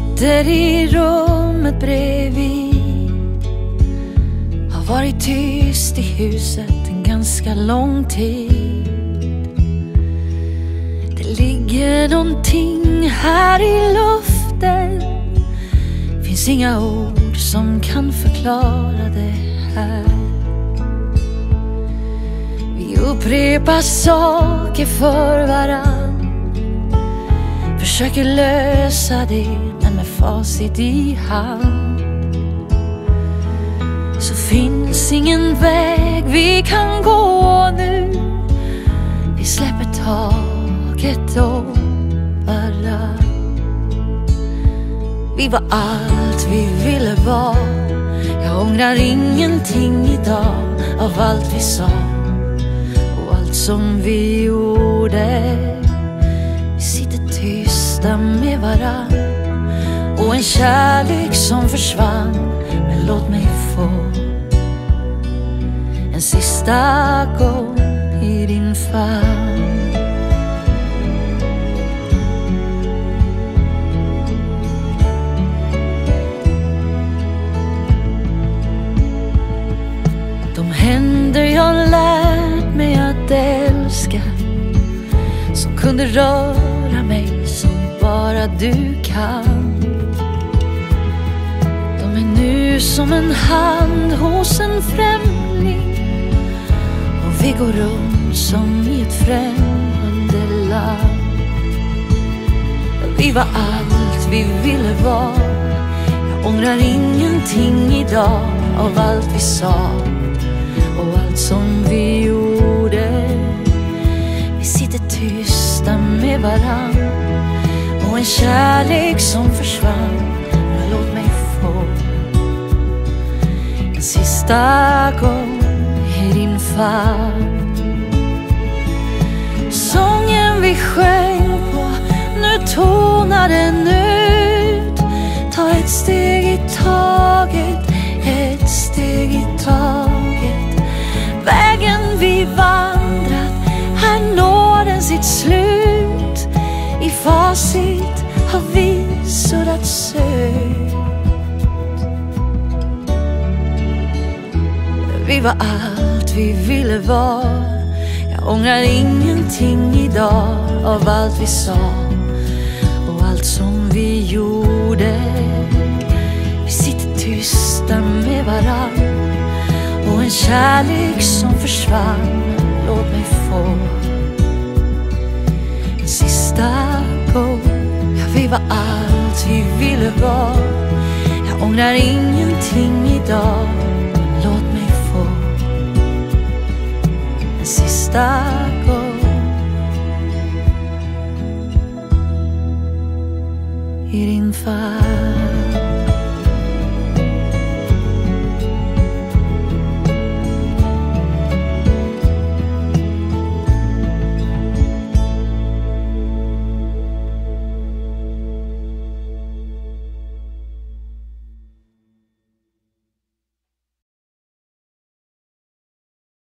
sitter i rummet bredvid. Har varit tyst i huset en ganska lång tid. Det ligger någonting här i luften. Finns inga ord som kan förklara det här. Vi upprepar saker för varann. Försöker lösa det men med facit i hand. Så finns ingen väg vi kan gå nu. Vi släpper taget om varann Vi var allt vi ville vara. Jag ångrar ingenting idag av allt vi sa. Och allt som vi gjorde fasta med varann och en kärlek som försvann. Men låt mig få en sista gång i din famn. De händer jag lärt mig att älska som kunde röra bara du kan. De är nu som en hand hos en främling och vi går runt som i ett främmande land. Vi var allt vi ville vara. Jag ångrar ingenting idag av allt vi sa och en kärlek som försvann. Men låt mig få en sista gång i din famn. Sången vi sjöng på, nu tonar den ut. Ta ett steg i taget, ett steg i taget. Vägen vi vandrat, här når den sitt slut. I facit suddat söt. Vi var allt vi ville vara. Jag ångrar ingenting idag av allt vi sa och allt som vi gjorde. Vi sitter tysta med varann och en kärlek som försvann. Låt mig få en sista gång. Ja, vi var allt vi ville vara. Jag ångrar ingenting idag. Låt mig få en sista gång i din famn.